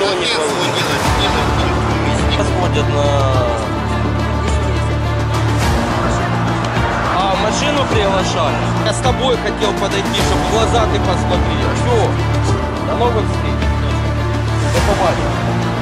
Что не получится? Разводят на... А, машину приглашали? Я с тобой хотел подойти, чтобы в глаза ты посмотрел. Все. До новых встреч. До побачення.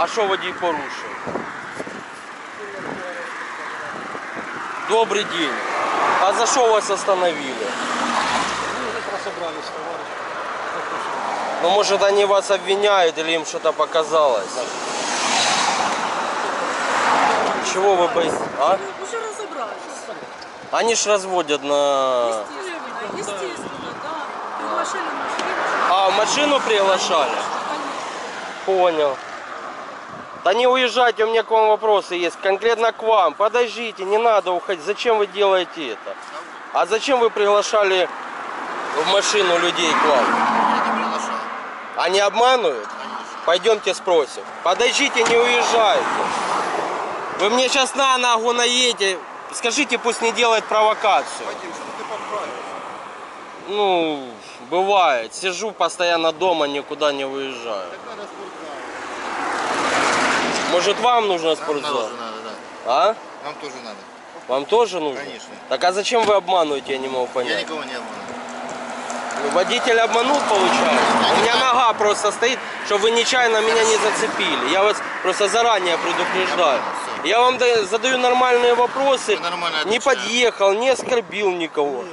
А що водій порушив? Добрый день. А за что вас остановили? Ну, может, они вас обвиняют или им что-то показалось? Чего вы боитесь? А? Уже разобрались. Они ж разводят на... Естественно, естественно, да. Приглашали машину. А, машину приглашали? Понял. Да не уезжайте, у меня к вам вопросы есть. Конкретно к вам. Подождите, не надо уходить. Зачем вы делаете это? А зачем вы приглашали в машину людей к вам? Я не приглашал. Они обманывают? Пойдемте спросим. Подождите, не уезжайте. Вы мне сейчас на ногу наедете. Скажите, пусть не делает провокацию. Вадим, что ты подправил? Ну, бывает. Сижу постоянно дома, никуда не выезжаю. Спортзал. Может, вам нужно Нам спортзал? тоже надо, да. А? Нам тоже надо. Вам тоже нужно? Конечно. Так а зачем вы обманываете, я не могу Я понять. никого не обманываю. Ну, Водитель обманул, получается? У меня нога просто стоит, чтобы вы нечаянно меня не зацепили. Я вас просто заранее предупреждаю. Я вам да- задаю нормальные вопросы. Вы нормально Не подъехал, не оскорбил никого.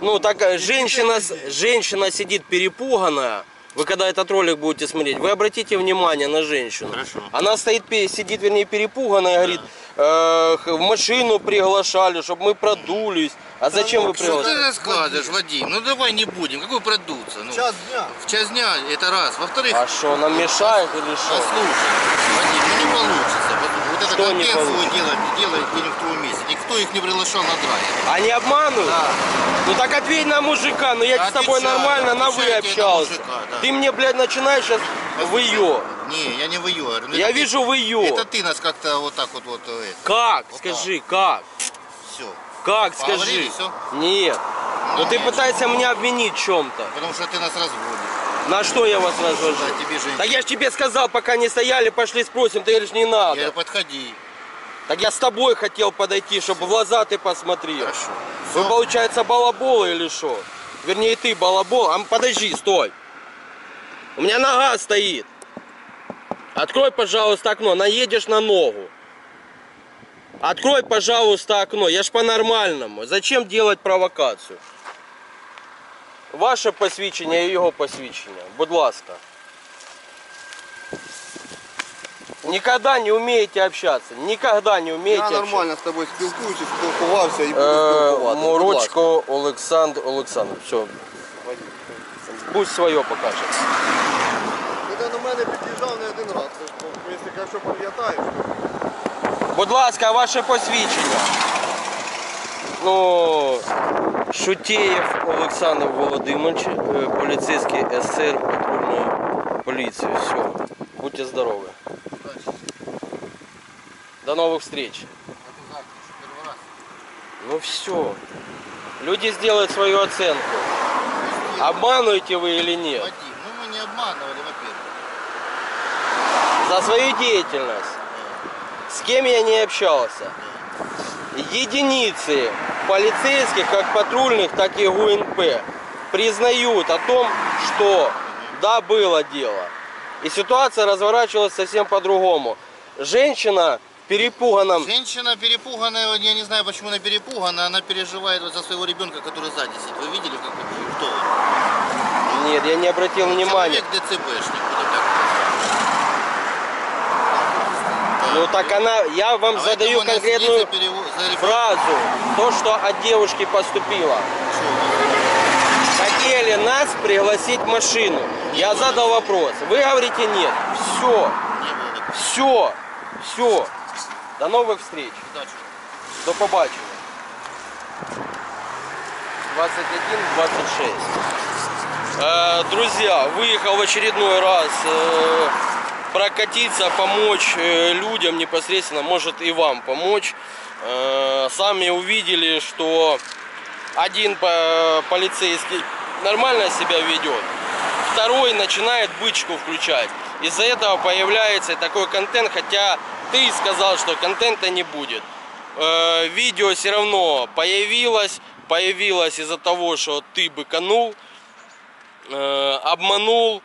Ну, так э, женщина, с- женщина сидит перепуганная. Вы когда этот ролик будете смотреть, вы обратите внимание на женщину. Хорошо. Она стоит, сидит, вернее, перепуганная, говорит, э, в машину приглашали, чтобы мы продулись. А зачем вы Что ты приглашали? рассказываешь, Вадим? Ну давай не будем. Какой продуться? Ну, Час дня. В час дня это раз. Во-вторых, А что, нам мешает или что? послушай, Вадим, ну не получится. Вот, вот это Что не контент свой получится? делать, делать где-нибудь в твоем месте. Никто их не приглашал на драйв. Они обманывают? Да. Ну так ответь на мужика, ну я с тобой Отвечаю, нормально на вы отвечаю тебе на общался. мужика, да. Ты мне, блядь, начинаешь сейчас в ее. Не, я не в ее. Ну, Я это ты- вижу в ее. Это ты нас как-то вот так вот, вот э, Как? Вот Скажи, как? все. Как, Поговорили, скажи? всё? Нет. Ну ты пытаешься меня обвинить в чем-то. Потому что ты нас разводишь. На что я вас развожу? Да, тебе же... Так я ж тебе сказал, пока не стояли, пошли спросим, ты говоришь, не надо. Я подходи. Так я с тобой хотел подойти, чтобы в глаза ты посмотрел. Хорошо. Вы, Всё? получается, балаболы или что? Вернее, ты балабол. А подожди, стой. У меня нога стоит. Открой, пожалуйста, окно. Наедешь на ногу. Открой, пожалуйста, окно. Я ж по-нормальному. Зачем делать провокацию? Ваше посвідчення і його посвідчення. Будь ласка. Никогда не умеете общаться. Никогда не умеете Я общаться. нормально з тобою спілкуюся, спілкувався і буду Е, спілкуватися. Морочко Олександр Олександрович. Все. Пусть своє покаже. Ти до мене під'їжджав не один раз. Ти ж, бо, Якщо якщо пам'ятаєш, Будь ласка, ваше посвідчення. Ну, Шутєєв Олександр Володимирович, е, поліцейський СР патрульної поліції. Все. Будьте здорові. До новых встреч. Ну все. Люди сделают свою оценку. Обманываете вы или нет? Вадим, ну мы не обманывали, во-первых. За свою деятельность. С кем я не общался. Единицы полицейских, как патрульных, так и ГУНП, признают о том, что да, было дело. И ситуация разворачивалась совсем по-другому. Женщина перепуганном... Женщина перепуганная, я не знаю, почему она перепугана, она переживает вот за своего ребенка, который сзади сидит. Вы видели, как он? Кто он? Нет, я не обратил внимания. Человек ДЦПшник, так Ну так она, я вам А задаю конкретную за перево- за ребенком. фразу. То, что от девушки поступило. Хотели нас пригласить машину. Я задал вопрос. Вы говорите нет. Все, Не было все, все. До новых встреч. Удачи. До побачення. 21-26. Э, друзья, выехал в очередной раз э, прокатиться, помочь э, людям непосредственно, может и вам помочь. Э, сами увидели, что один по- полицейский нормально себя ведет, второй начинает бычку включать. Из-за этого появляется такой контент, хотя ты сказал, что контента не будет. Э, видео все равно появилось, появилось из-за того, что ты быканул, э, обманул,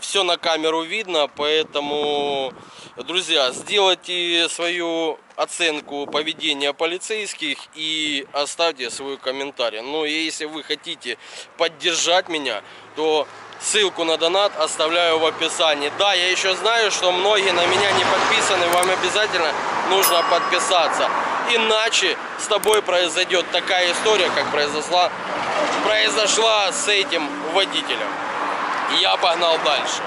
все на камеру видно, поэтому, друзья, сделайте свою оценку поведения полицейских и оставьте свой комментарий. Ну и если вы хотите поддержать меня, то ссылку на донат оставляю в описании. Да, я еще знаю, что многие на меня не подписаны, вам обязательно нужно подписаться. Иначе с тобой произойдет такая история, как произошла, произошла с этим водителем. Я погнал дальше.